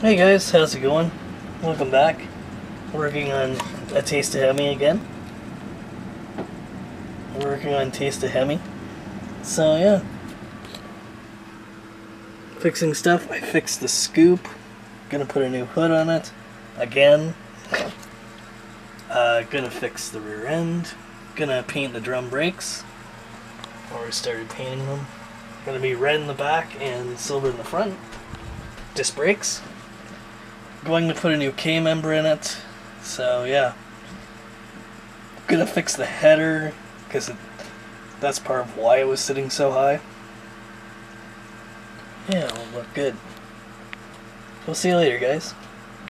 Hey guys, how's it going? Welcome back. Working on a taste of Hemi again. Working on taste of Hemi. So yeah. Fixing stuff. I fixed the scoop. Gonna put a new hood on it. Again. Uh, gonna fix the rear end. Gonna paint the drum brakes. Already started painting them. Gonna be red in the back and silver in the front. Disc brakes going to put a new K member in it. So yeah, gonna fix the header because that's part of why it was sitting so high. Yeah, it'll look good. We'll see you later, guys.